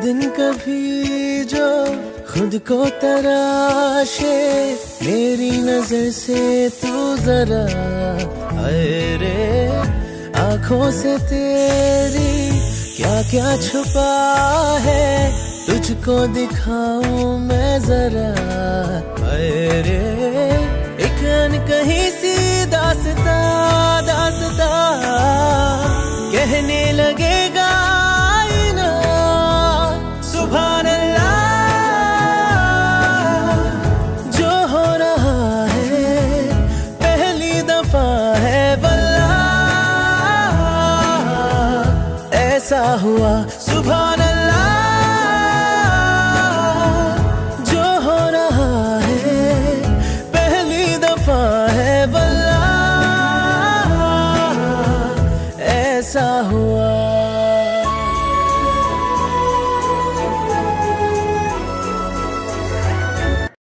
दिन कभी जो खुद को तराशे, मेरी नज़र से तू जरा अरे आँखों से तेरी क्या क्या छुपा है, तुझको दिखाऊँ मैं जरा अरे एक कहीं सी दासता दासता कहने लगेगा कैसा हुआ। सुबह जो हो रहा है पहली दफ़ा है बल्ला ऐसा हुआ।